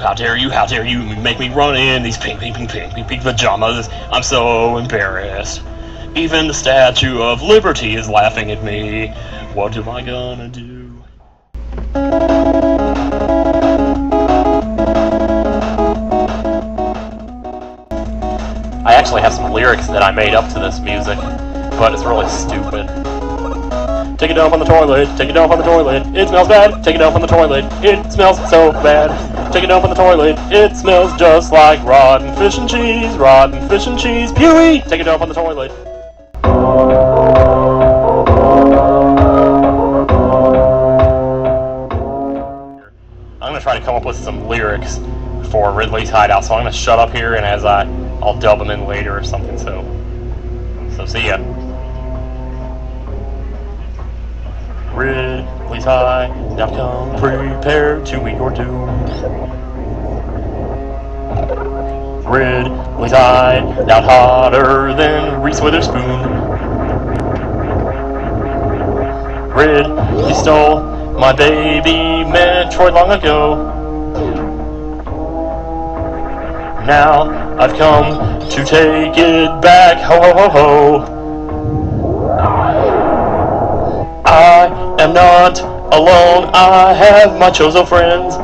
how dare you, how dare you make me run in these pink, pink, pink, pink, pink, pink pajamas. I'm so embarrassed. Even the Statue of Liberty is laughing at me. What am I gonna do? I actually have some lyrics that I made up to this music, but it's really stupid. Take it dump on the toilet, take it dump on the toilet, it smells bad, take it dump on the toilet, it smells so bad. Take it dump on the toilet, it smells just like rotten fish and cheese, rotten fish and cheese, pewee! Take it dump on the toilet. I'm gonna try to come up with some lyrics for Ridley's Hideout, so I'm gonna shut up here and as I, I'll dub them in later or something, so, so see ya. Ridley's Now come prepared to meet your doom. Ridley's Hideout, hotter than Reese Witherspoon. Ridley stole my baby Metroid long ago. Now I've come to take it back. Ho ho ho ho. Am not alone. I have my chosen friends.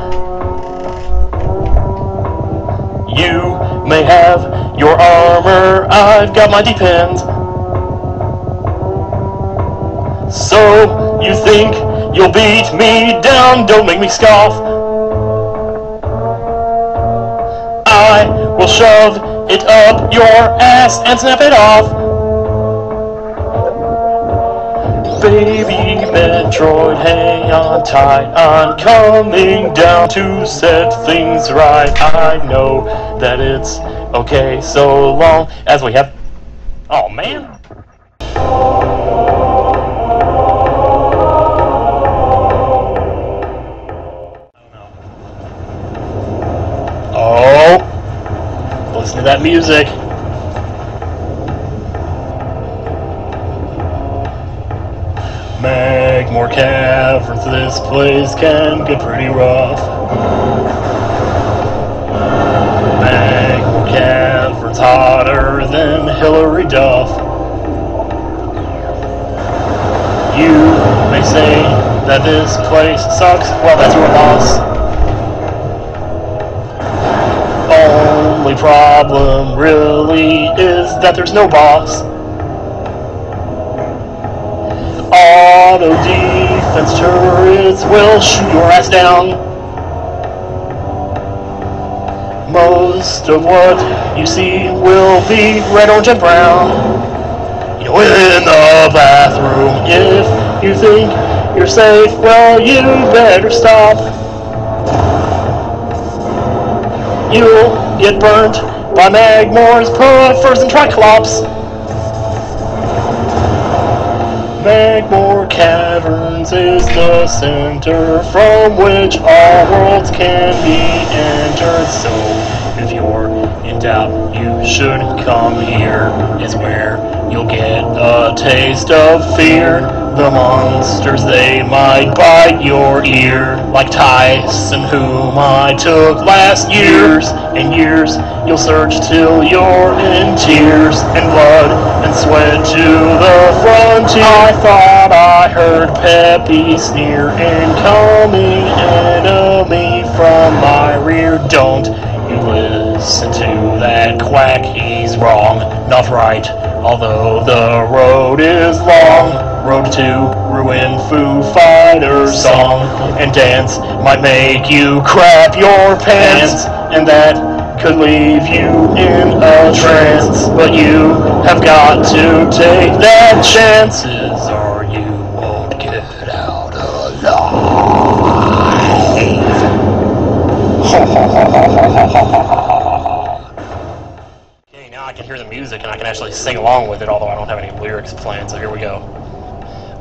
You may have your armor. I've got my depends. So you think you'll beat me down? Don't make me scoff. I will shove it up your ass and snap it off. Baby Metroid, hang on tight. I'm coming down to set things right. I know that it's okay so long as we have. Oh man. Oh, listen to that music. Magmoor Caverns, this place can get pretty rough. Magmoor Caverns, hotter than Hilary Duff. You may say that this place sucks, well that's your loss. Only problem really is that there's no boss. Auto defense turrets will shoot your ass down. Most of what you see will be red, orange, and brown. You're in the bathroom, if you think you're safe, well, you better stop. You'll get burnt by Magmoor's puffers and Triclops. Magmoor Caverns is the center from which all worlds can be entered. So if you're in doubt, you should come here. Is where you'll get a taste of fear. The monsters, they might bite your ear. Like Tyson, whom I took last years and years. You'll search till you're in tears and blood and sweat to the frontier. I thought I heard Peppy sneer and incoming enemy from my rear. Don't listen to that quack, he's wrong, not right. Although the road is long, road to ruin Foo Fighters song and dance might make you crap your pants, and that could leave you in a trance. But you have got to take that chances, I can actually sing along with it, although I don't have any lyrics planned, so here we go.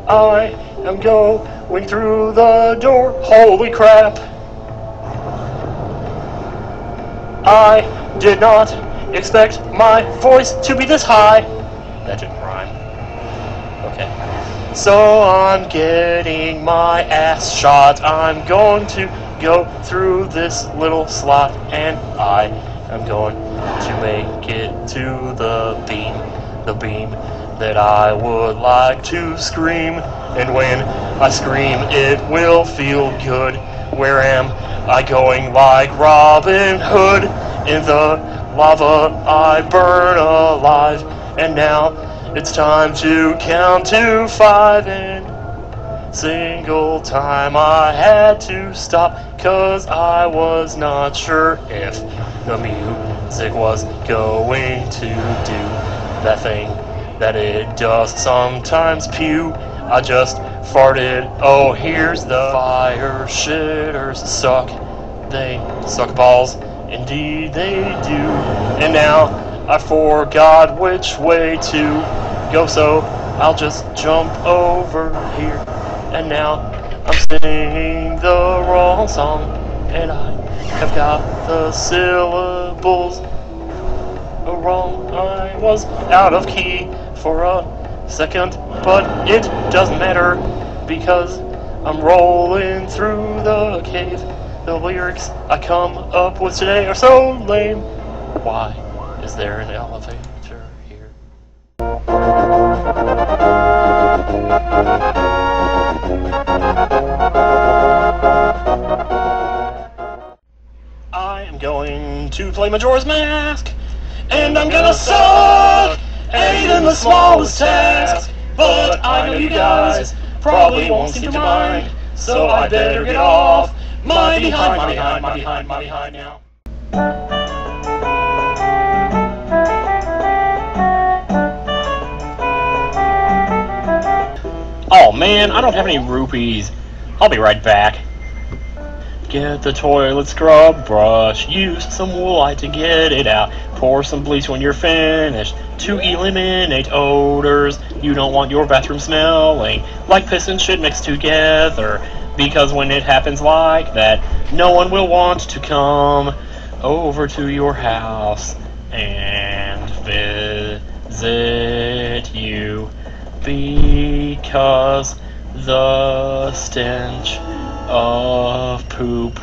I am going through the door, holy crap! I did not expect my voice to be this high. That didn't rhyme. Okay. So I'm getting my ass shot. I'm going to go through this little slot, and I am going to make it to the beam, the beam that I would like to scream. And when I scream, it will feel good. Where am I going like Robin Hood? In the lava I burn alive. And now it's time to count to five and single time I had to stop cause I was not sure if the music was going to do that thing that it does sometimes pew. I just farted. Oh, here's the fire shitters suck. They suck balls. Indeed they do. And now I forgot which way to go, so I'll just jump over here. And now I'm singing the wrong song, and I have got the syllables wrong. I was out of key for a second, but it doesn't matter because I'm rolling through the cave. The lyrics I come up with today are so lame. Why is there an elevator here? I am going to play Majora's Mask, and I'm gonna suck at even the smallest task. But I know you guys probably won't seem to mind, so I better get off my behind, my behind, my behind, my behind now. Man, I don't have any rupees. I'll be right back. Get the toilet scrub brush, use some white to get it out. Pour some bleach when you're finished to eliminate odors. You don't want your bathroom smelling like piss and shit mixed together. Because when it happens like that, no one will want to come over to your house and visit you because the stench of poop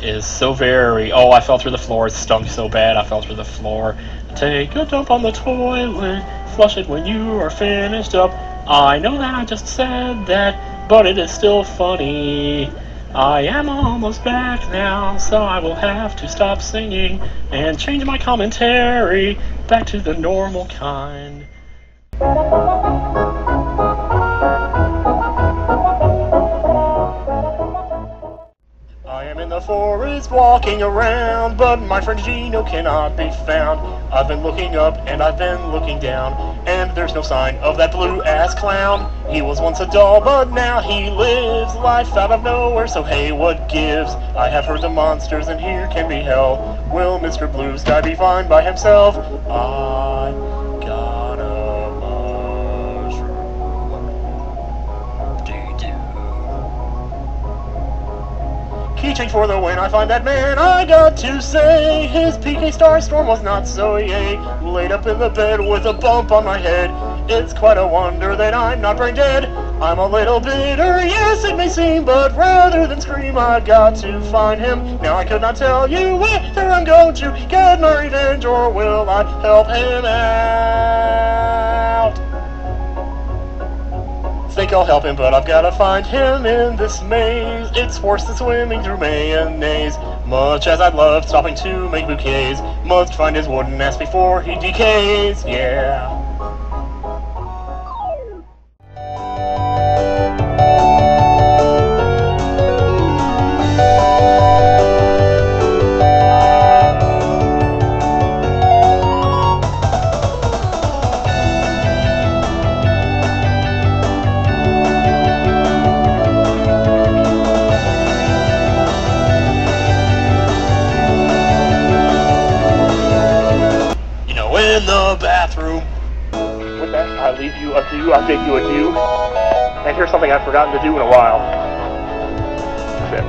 is so very. Oh, I fell through the floor. It stunk so bad. I fell through the floor. Take a dump on the toilet. Flush it when you are finished up. I know that I just said that, but it is still funny. I am almost back now, so I will have to stop singing and change my commentary back to the normal kind. In the forest walking around, but my friend Geno cannot be found. I've been looking up and I've been looking down, and there's no sign of that blue ass clown. He was once a doll, but now he lives life out of nowhere, so hey, what gives? I have heard the monsters in here can be hell. Will Mr. Blue Sky be fine by himself? I Keychain for the win, I find that man, I got to say His PK Starstorm was not so yay. Laid up in the bed with a bump on my head. It's quite a wonder that I'm not brain dead. I'm a little bitter, yes it may seem But rather than scream, I got to find him. Now I could not tell you whether I'm going to get my revenge Or will I help him out Think I'll help him, but I've gotta find him in this maze. It's worse than swimming through mayonnaise. Much as I'd love stopping to make bouquets, must find his wooden ass before he decays. Yeah. I leave you adieu. I bid you adieu. And here's something I've forgotten to do in a while. Shit.